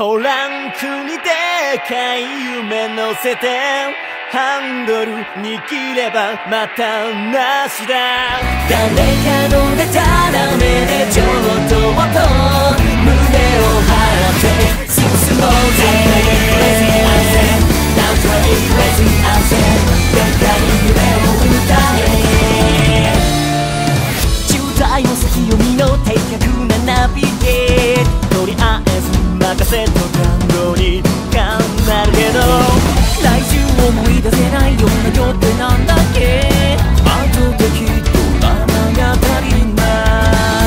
トランクにでかい夢乗せてハンドル握ればまたなしだ。誰かのでたらめで上等とず任せと感動に頑張るけど来週思い出せないような予定なんだっけあとできっと7が足りな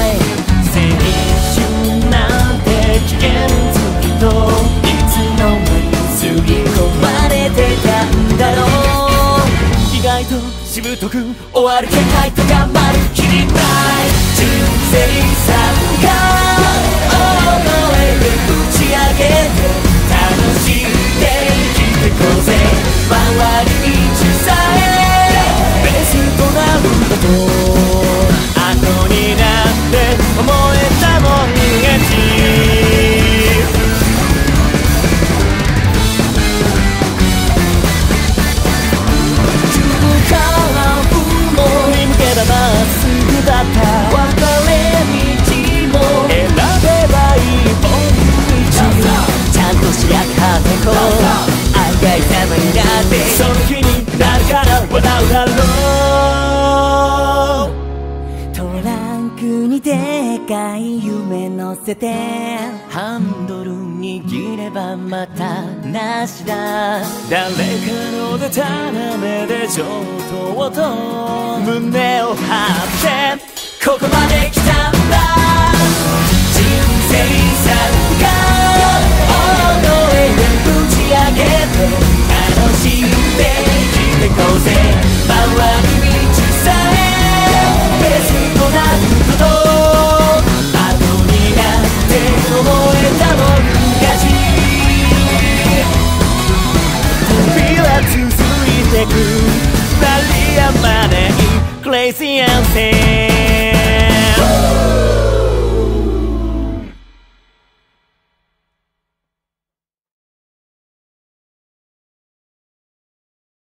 い青春なんて危険づきといつの間にすり込まれてたんだろう。意外としぶとく終わる気配と頑張るクにでかい夢乗せて。ハンドル握ればまたなしだ。誰かのでたらめで上等と。胸を張って。ここまで来たんだ。人生さが大声で打ち上げて。楽しんで生きてこうぜ。Crazy and